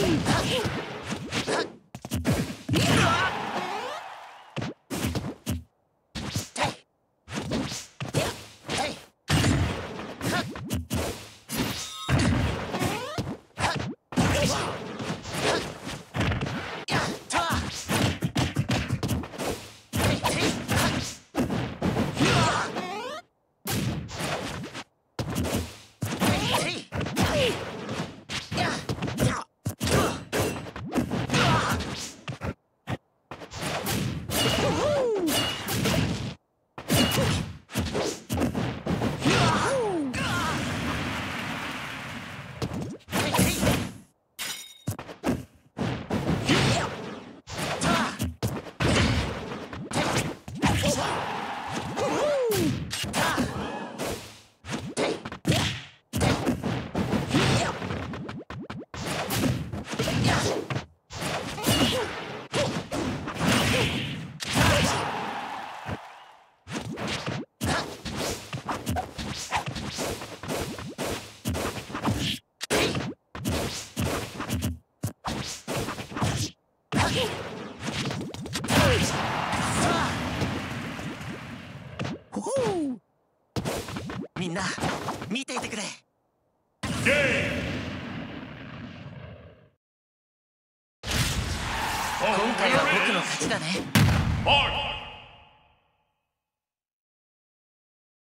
Hey! Woohoo! みんな見ていてくれ。今回は僕の勝ちだね